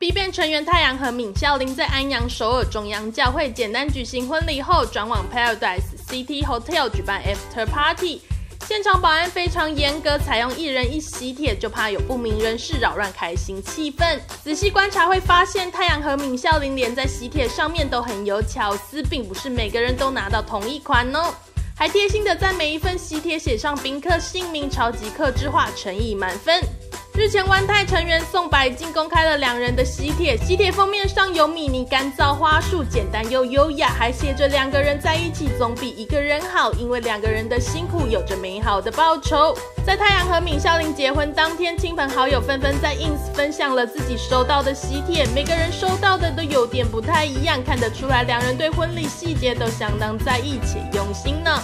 B 变成员太阳和闵孝琳在安阳首尔中央教会简单举行婚礼后，转往 Paradise City Hotel 举办 After Party。现场保安非常严格，采用一人一喜帖，就怕有不明人士扰乱开心气氛。仔细观察会发现，太阳和闵孝琳连在喜帖上面都很有巧思，并不是每个人都拿到同一款哦。还贴心的在每一份喜帖写上宾客姓名，超级客制化，诚意满分。日前，湾泰成员宋白金公开了两人的喜帖，喜帖封面上有米妮干燥花束，简单又优雅，还写着两个人在一起总比一个人好，因为两个人的辛苦有着美好的报酬。在太阳和闵孝琳结婚当天，亲朋好友纷纷在 ins 分享了自己收到的喜帖，每个人收到的都有点不太一样，看得出来两人对婚礼细节都相当在意且用心呢。